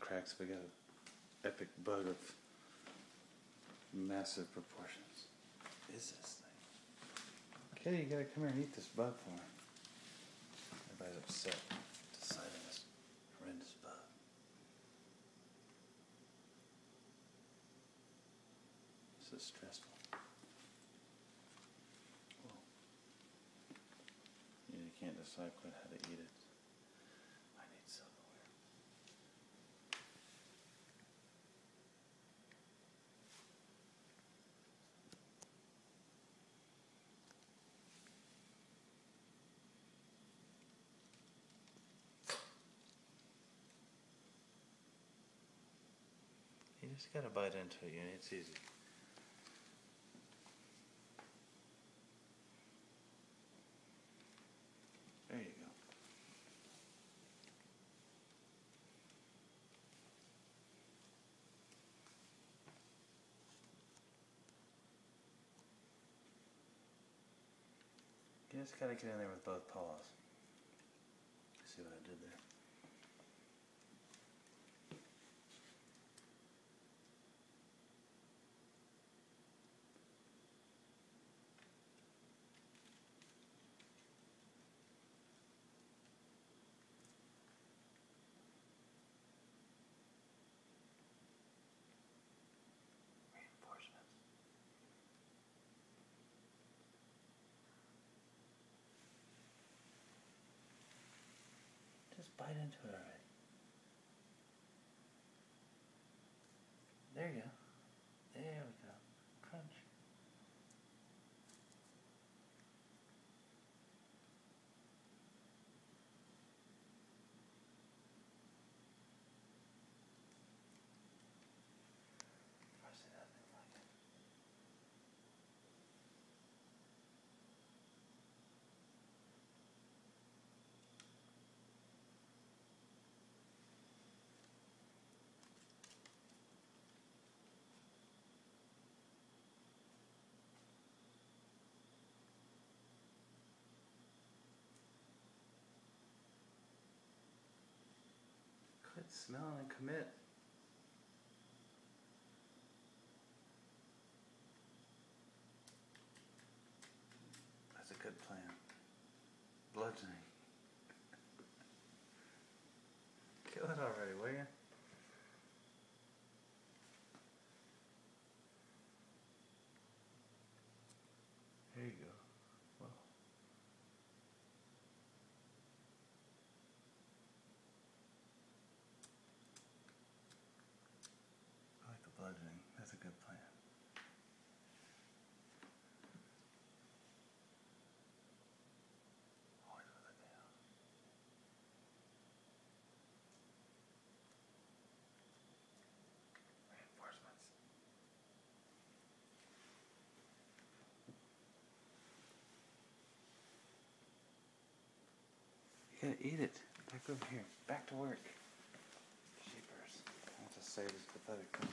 cracks. We got an epic bug of massive proportions. What is this thing? Kitty, you gotta come here and eat this bug for me. Everybody's upset deciding this horrendous bug. This is stressful. Whoa. You can't decide quite how to eat it. Just gotta bite into it, you know, it's easy. There you go. You just gotta get in there with both paws. See what I did there? Reinforcements. Just bite into already. There you go. There we go. Crunch. I see nothing like it. Smelling and commit. That's a good plan. Bludgeoning. Kill it already, will you? There you go. Well. I like the bludgeoning. That's a good plan. Always with it down. Reinforcements. You gotta eat it. Back over here. Back to work. Sheepers. I have to save this pathetic thing.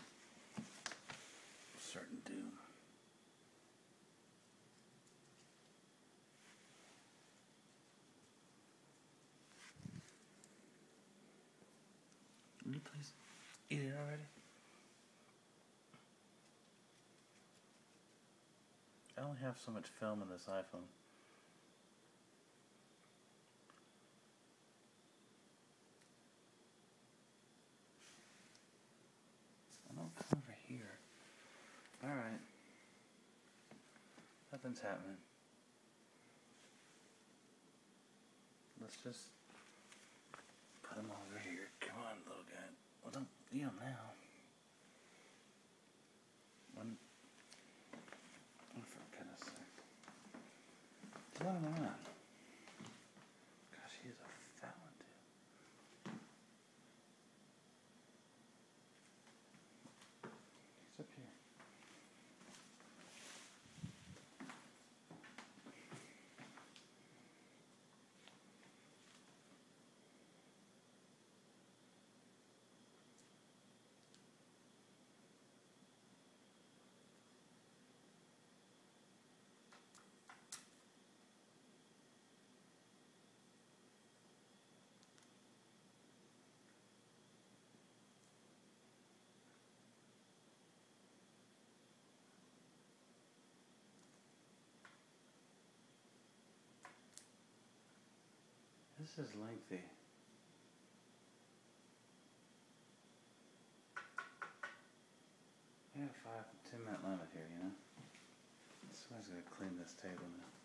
Certain doom. Will you please eat it already? I only have so much film in this iPhone. I don't come over here. Alright. Nothing's happening. Let's just put him over here. Come on, little guy. Well, don't eat him now. One. Oh, for goodness sake. Gosh, he is a fat one, too. He's up here. This is lengthy. Have five, ten minute limit here, you know? Somebody's gonna clean this table now.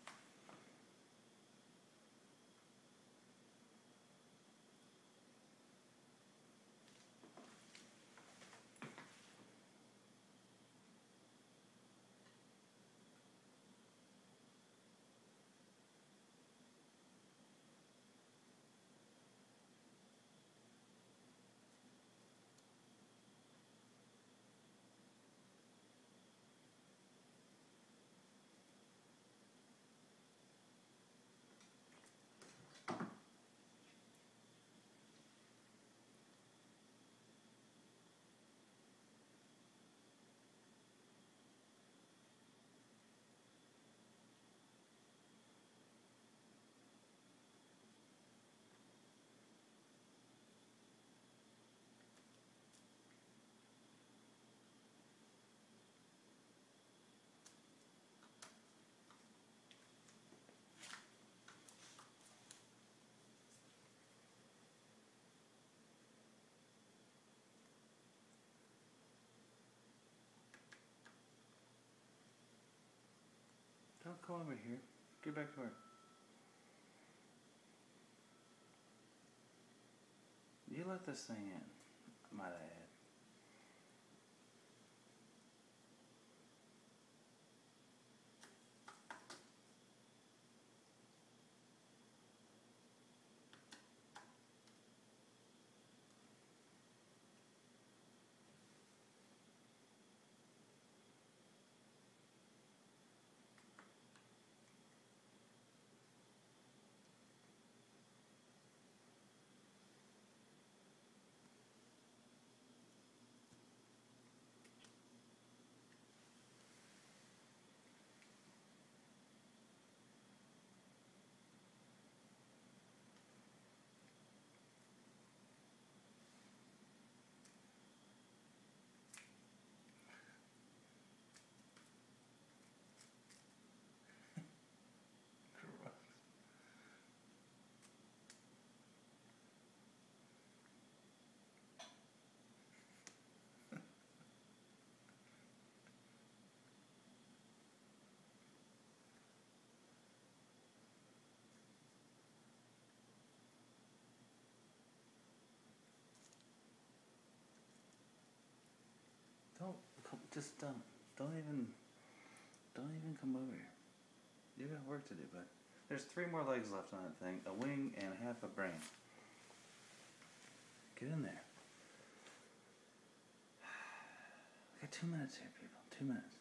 Don't come over here. Get back to work. You let this thing in, might I add. Don't come, just don't. Don't even. Don't even come over here. You got work to do, bud. There's three more legs left on that thing. A wing and half a brain. Get in there. We got two minutes here, people. Two minutes.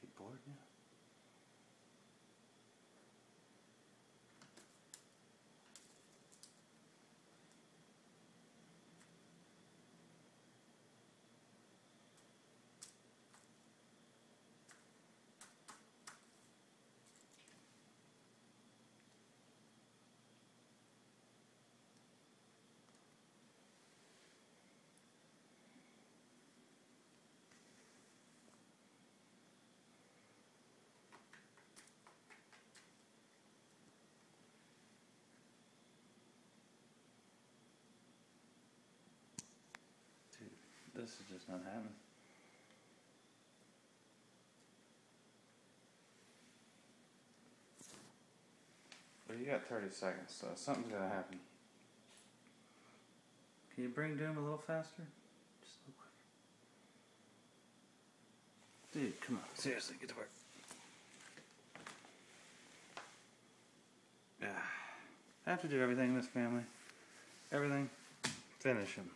Are you bored now? Dude, this is just not happening. Well, you got 30 seconds, so something's gonna happen. Can you bring Doom a little faster? Just a little quicker. Dude, come on. Seriously, get to work. Yeah. I have to do everything in this family. Everything. Finish him.